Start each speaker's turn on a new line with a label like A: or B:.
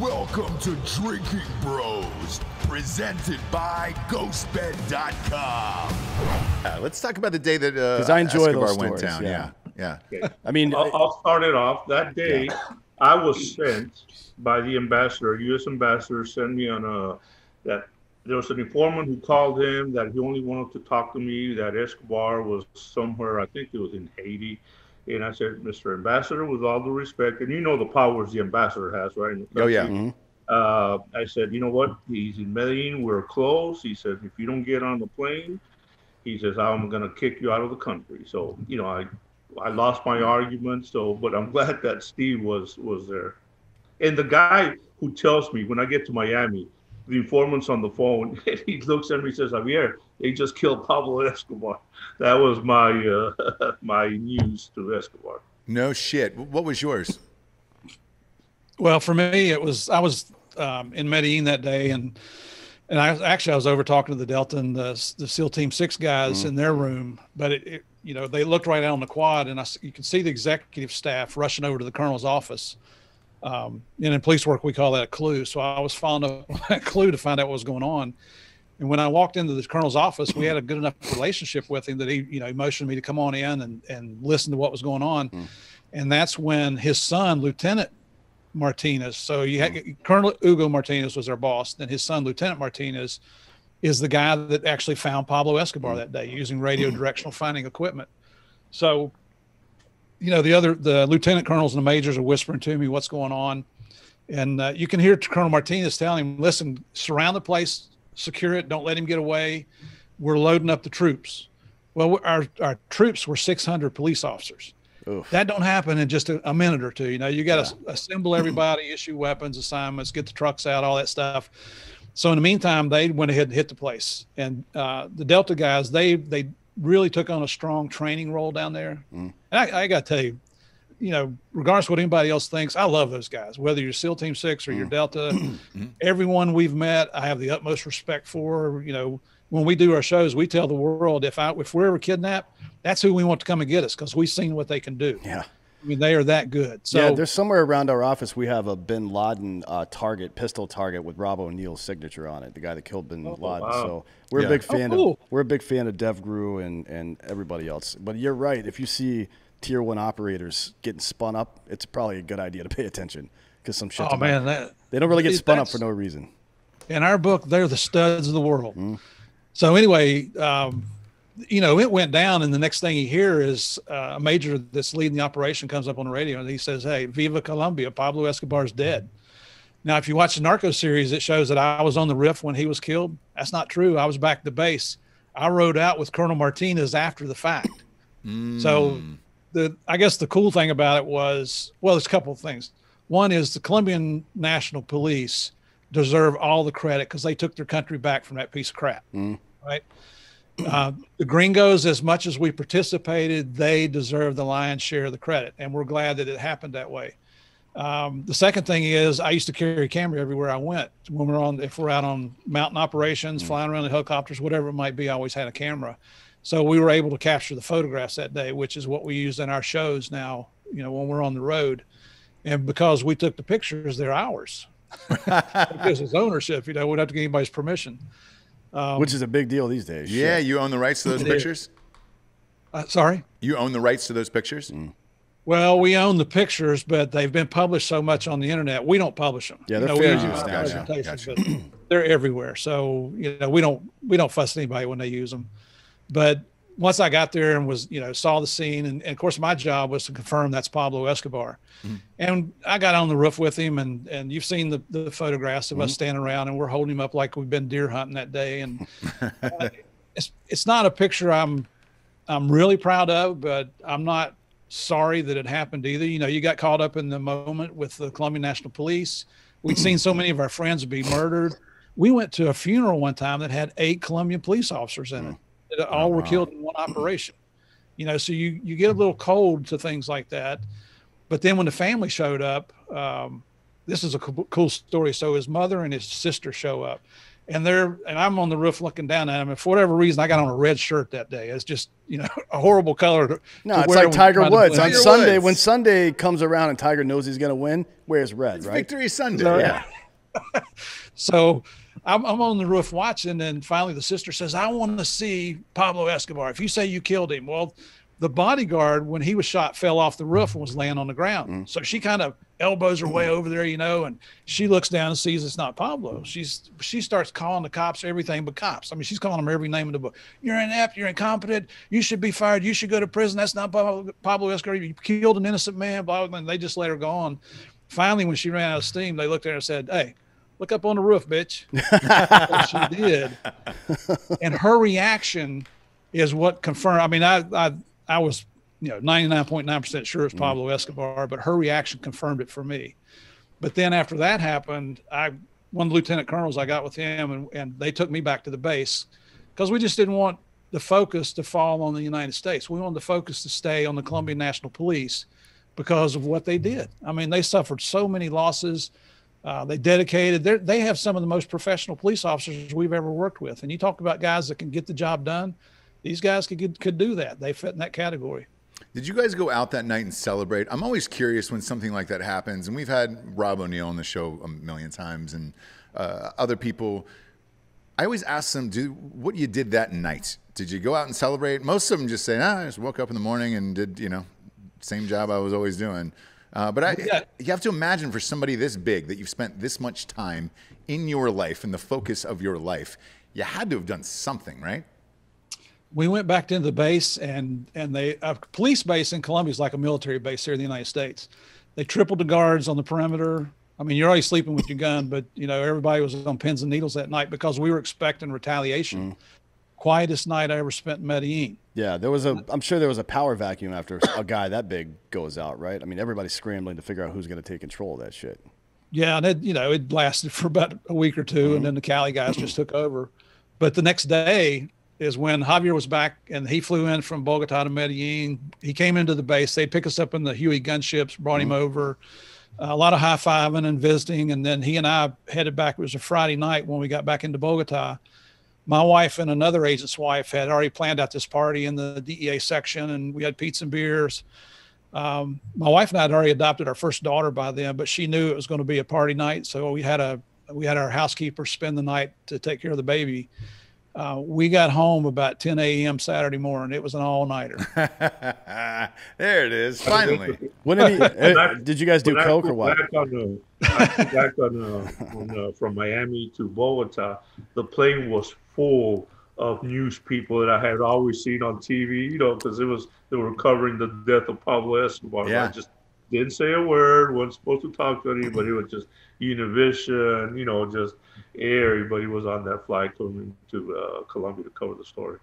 A: Welcome to Drinking Bros, presented by GhostBed.com.
B: Uh, let's talk about the day that uh,
C: 'Cause I enjoy
B: Escobar
C: those
B: went
C: stories,
B: down.
C: yeah.
B: Yeah, yeah.
C: I mean,
D: I'll, I'll start it off. That day, I was sent by the ambassador, U.S. ambassador, sent me on a that there was an informant who called him that he only wanted to talk to me. That Escobar was somewhere, I think it was in Haiti. And I said, Mr. Ambassador, with all due respect, and you know the powers the ambassador has, right?
B: Oh, yeah.
D: country. Uh, I said, you know what? He's in Medellin. We're close. He says, if you don't get on the plane, he says, I'm going to kick you out of the country. So, you know, I I lost my argument. So, but I'm glad that Steve was was there. And the guy who tells me when I get to Miami, the informant's on the phone, and he looks at me and says, Javier, they just killed Pablo Escobar. That was my uh, my news to Escobar.
B: No shit. What was yours?
E: Well, for me, it was I was um, in Medellin that day, and and I was, actually I was over talking to the Delta and the, the SEAL Team Six guys in their room, but it, it you know they looked right out on the quad, and I s- you could see the executive staff rushing over to the colonel's office. Um, and in police work, we call that a clue. So I was following up that clue to find out what was going on. And when I walked into the colonel's office, we had a good enough relationship with him that he, you know, he motioned me to come on in and, and listen to what was going on. And that's when his son, Lieutenant Martinez. So you had Colonel Hugo Martinez was our boss. Then his son, Lieutenant Martinez, is the guy that actually found Pablo Escobar that day using radio directional finding equipment. So, you know, the other the lieutenant colonels and the majors are whispering to me what's going on, and uh, you can hear Colonel Martinez telling him, "Listen, surround the place, secure it, don't let him get away. We're loading up the troops." Well, our our troops were 600 police officers that don't happen in just a, a minute or two. You know, you got to assemble everybody, issue weapons, assignments, get the trucks out, all that stuff. So in the meantime, they went ahead and hit the place, and uh, the Delta guys they they really took on a strong training role down there. Mm. And I, I got to tell you, you know, regardless of what anybody else thinks, I love those guys. Whether you're SEAL Team Six or you're mm. Delta, mm-hmm. everyone we've met, I have the utmost respect for. You know, when we do our shows, we tell the world if I if we're ever kidnapped, that's who we want to come and get us because we've seen what they can do.
C: Yeah.
E: I mean, they are that good. So
C: yeah, there's somewhere around our office we have a Bin Laden uh, target, pistol target with Rob O'Neill's signature on it, the guy that killed Bin Laden.
D: wow.
C: So we're
B: Yeah.
C: a big
E: Oh,
C: fan
E: cool.
C: of we're a big fan of Dev Gru and and everybody else. But you're right. If you see tier one operators getting spun up, it's probably a good idea to pay attention because some shit.
E: oh man, that
C: they don't really get spun up for no reason.
E: in our book, they're the studs of the world. So anyway, um, you know, it went down, and the next thing you hear is uh, a major that's leading the operation comes up on the radio and he says, "Hey, Viva Colombia! Pablo Escobar's dead." Now, if you watch the Narco series, it shows that I was on the riff when he was killed. That's not true. I was back at the base. I rode out with Colonel Martinez after the fact. So, the I guess the cool thing about it was, well, there's a couple of things. One is the Colombian National Police deserve all the credit because they took their country back from that piece of crap, right? Uh, the gringos, as much as we participated, they deserve the lion's share of the credit, and we're glad that it happened that way. Um, the second thing is, I used to carry a camera everywhere I went. When we're on, if we're out on mountain operations, flying around in helicopters, whatever it might be, I always had a camera. So we were able to capture the photographs that day, which is what we use in our shows now. You know, when we're on the road, and because we took the pictures, they're ours. because it's ownership. You know, we don't have to get anybody's permission. Um,
C: which is a big deal these days.
B: Yeah,
C: Shit.
B: you own the rights to those pictures.
E: uh, sorry.
B: You own the rights to those pictures.
E: Well, we own the pictures, but they've been published so much on the internet. We don't publish them.
C: Yeah, they're
E: know,
C: fair
E: we
C: use
E: use
C: now,
B: Gotcha.
E: but they're everywhere. So you know, we don't we don't fuss anybody when they use them. But once I got there and was you know saw the scene, and, and of course my job was to confirm that's Pablo Escobar, and I got on the roof with him, and and you've seen the the photographs of us standing around, and we're holding him up like we've been deer hunting that day, and uh, it's it's not a picture I'm I'm really proud of, but I'm not sorry that it happened either. You know, you got caught up in the moment with the Colombian National Police. We'd seen so many of our friends be murdered. We went to a funeral one time that had eight Colombian police officers in it. That all were killed in one operation. You know, so you you get a little cold to things like that. But then when the family showed up, um, this is a co- cool story. So his mother and his sister show up, and they're and I'm on the roof looking down at them. And for whatever reason, I got on a red shirt that day. It's just you know a horrible color. To,
C: No,
E: to
C: it's
E: wear
C: like Tiger
E: you're trying to
C: Woods on
B: Tiger
C: Sunday.
B: Woods.
C: When Sunday comes around and Tiger knows he's gonna win, wears red,
B: It's
C: right?
B: Victory Sunday.
E: So-
B: yeah.
E: So I'm, I'm on the roof watching, and finally the sister says, "I want to see Pablo Escobar. If you say you killed him, well." The bodyguard, when he was shot, fell off the roof and was laying on the ground. Mm-hmm. So she kind of elbows her way over there, you know, and she looks down and sees it's not Pablo. She's she starts calling the cops everything but cops. I mean, she's calling them every name in the book. You're inept. You're incompetent. You should be fired. You should go to prison. That's not Pablo, Pablo Escobar. You killed an innocent man. Blah, blah, blah. And they just let her go on. Finally, when she ran out of steam, they looked at her and said, "Hey, look up on the roof, bitch." She did, and her reaction is what confirmed. I mean, I I I was you know 99.9% sure it's mm. Pablo Escobar, but her reaction confirmed it for me. But then after that happened, I one of the lieutenant colonels I got with him, and and they took me back to the base because we just didn't want the focus to fall on the United States. We wanted the focus to stay on the Colombian National Police because of what they did. I mean, they suffered so many losses. Uh, they dedicated. They they have some of the most professional police officers we've ever worked with. And you talk about guys that can get the job done. These guys could could do that. They fit in that category.
B: Did you guys go out that night and celebrate? I'm always curious when something like that happens, and we've had Rob O'Neill on the show a million times, and uh, other people. I always ask them, "Do what you did that night? Did you go out and celebrate?" Most of them just say, "Ah, I just woke up in the morning and did you know, same job I was always doing." Uh, but I,
E: Yeah.
B: you have to imagine for somebody this big that you've spent this much time in your life and the focus of your life, you had to have done something, right?
E: we went back into the base and and they a police base in Colombia is like a military base here in the United States. They tripled the guards on the perimeter. I mean, you're always sleeping with your gun, but you know everybody was on pins and needles that night because we were expecting retaliation. Quietest night I ever spent in Medellin.
C: Yeah, there was a. I'm sure there was a power vacuum after a guy that big goes out, right? I mean, everybody's scrambling to figure out who's going to take control of that shit.
E: Yeah, and it you know it lasted for about a week or 2 and mm-hmm. then the Cali guys just took over. But the next day is when Javier was back, and he flew in from Bogota to Medellin. He came into the base. They pick us up in the Huey gunships, brought him mm-hmm. over. a lot of high fiving and visiting, and then he and I headed back. It was a Friday night when we got back into Bogota. My wife and another agent's wife had already planned out this party in the DEA section, and we had pizza and beers. Um, my wife and I had already adopted our first daughter by then, but she knew it was going to be a party night, so we had a we had our housekeeper spend the night to take care of the baby. Uh, we got home about 10 a.m. Saturday morning. It was an all nighter.
B: there it is. Finally.
C: When did, he,
D: When I-
C: eh, did you guys do
D: When I
C: coke or what?
D: Back on the, I flew back on, uh, on uh, from Miami to Bogota, the plane was full of news people that I had always seen on TV. You know, because it was they were covering the death of Pablo Escobar.
B: Yeah.
D: I just didn't say a word. wasn't supposed to talk to anybody. It was just Univision. You know, just everybody was on that flight coming to uh, Colombia to cover the story.